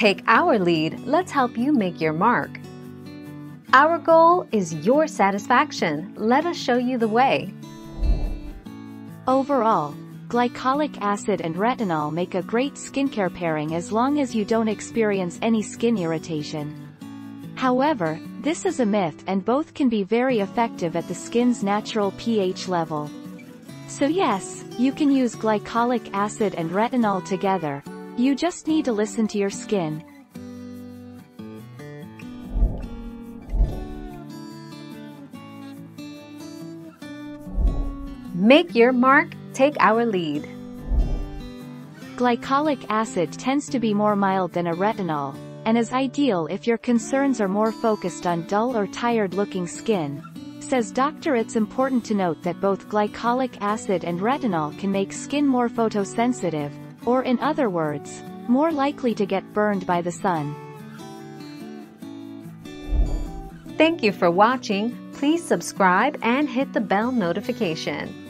Take our lead, let's help you make your mark. Our goal is your satisfaction. Let us show you the way. Overall, glycolic acid and retinol make a great skincare pairing as long as you don't experience any skin irritation. However, this is a myth and both can be very effective at the skin's natural pH level. So yes, you can use glycolic acid and retinol together. You just need to listen to your skin. Make your mark, take our lead. Glycolic acid tends to be more mild than a retinol, and is ideal if your concerns are more focused on dull or tired-looking skin. Says doctor it's important to note that both glycolic acid and retinol can make skin more photosensitive, or in other words, more likely to get burned by the sun. Thank you for watching. Please subscribe and hit the bell notification.